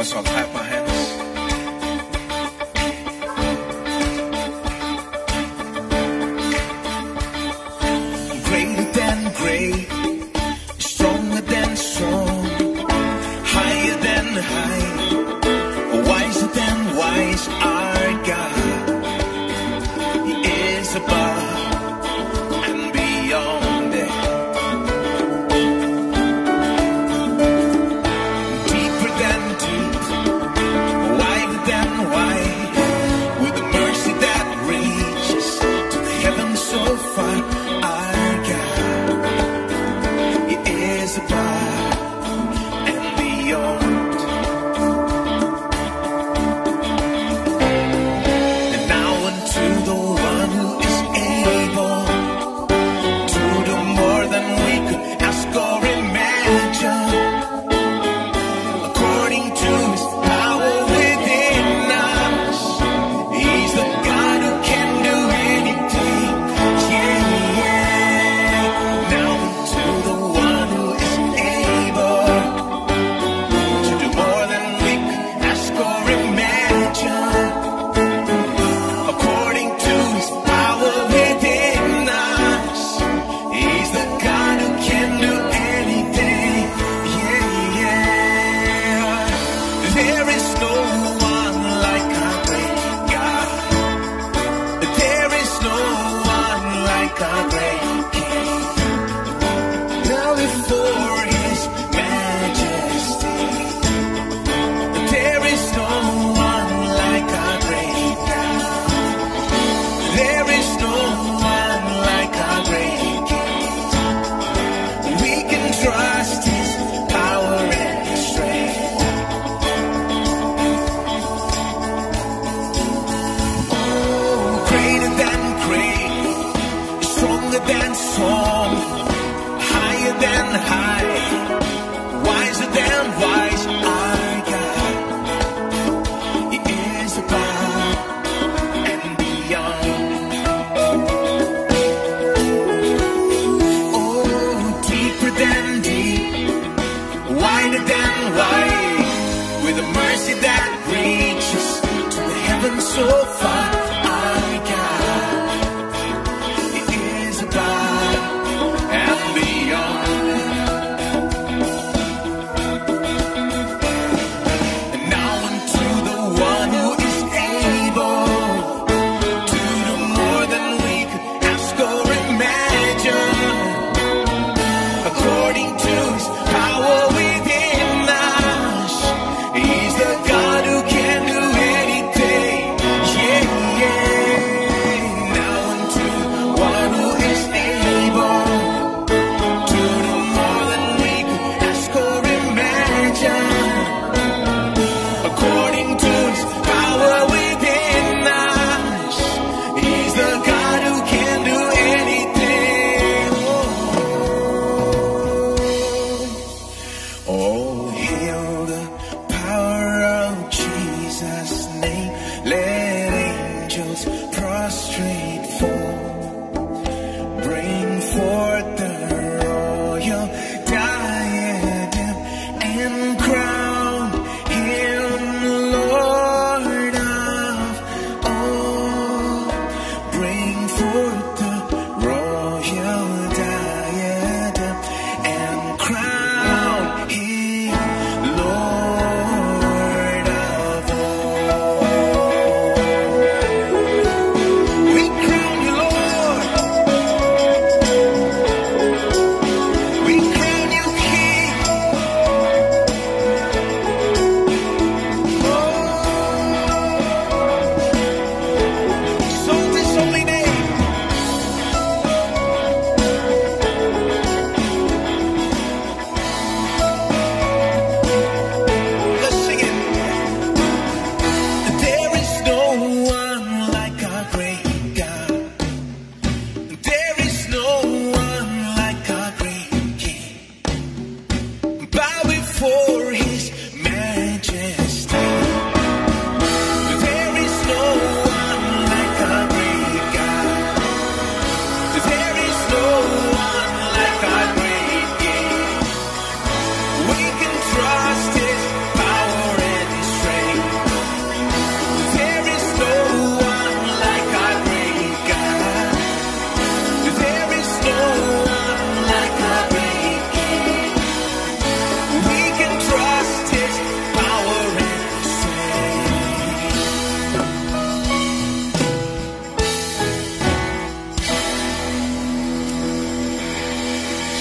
on, so I clap my hands. Greater than great, stronger than strong, higher than high, wiser than wise. Our God he is above.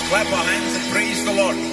Clap our hands and praise the Lord.